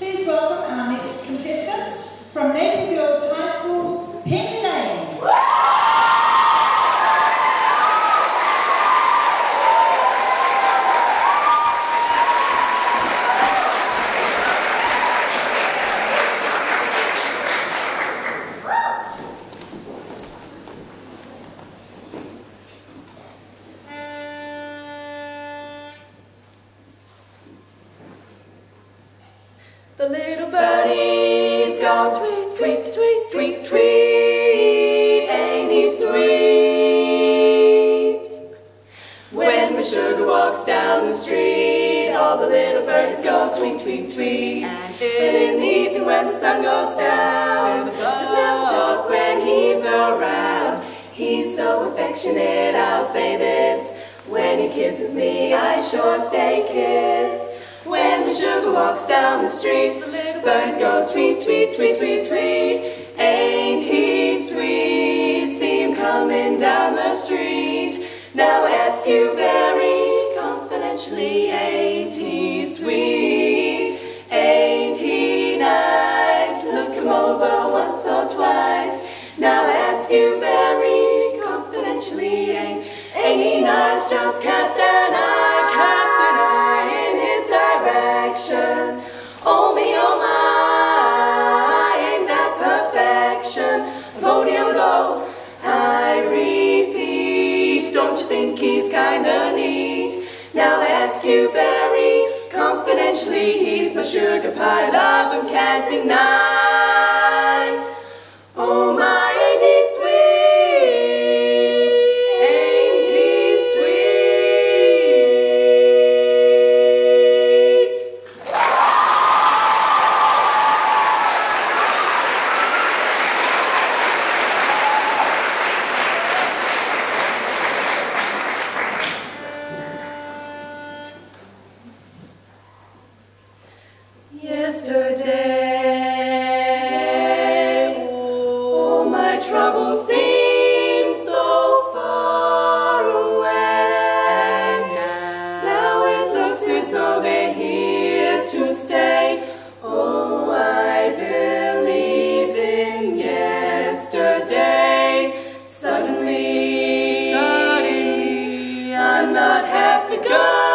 Please welcome our next contestants. From Napier The little birdie's gone tweet, tweet, tweet, tweet, tweet, ain't he sweet? When my sugar walks down the street, all the little birds go tweet, tweet, tweet. And in the evening when the sun goes down, there's never talk when he's around. He's so affectionate, I'll say this. When he kisses me, I sure stay kissed. When the sugar walks down the street, birdies go tweet, tweet, tweet, tweet, tweet. Ain't he sweet? See him coming down the street. Now I ask you very confidentially, ain't he sweet? Ain't he nice? Look him over once or twice. Now I ask you very confidentially, ain't, ain't he nice? Just cast think he's kinda neat? Now ask you very confidentially, he's my sugar pie, love him, can't deny. I'm not half the girl.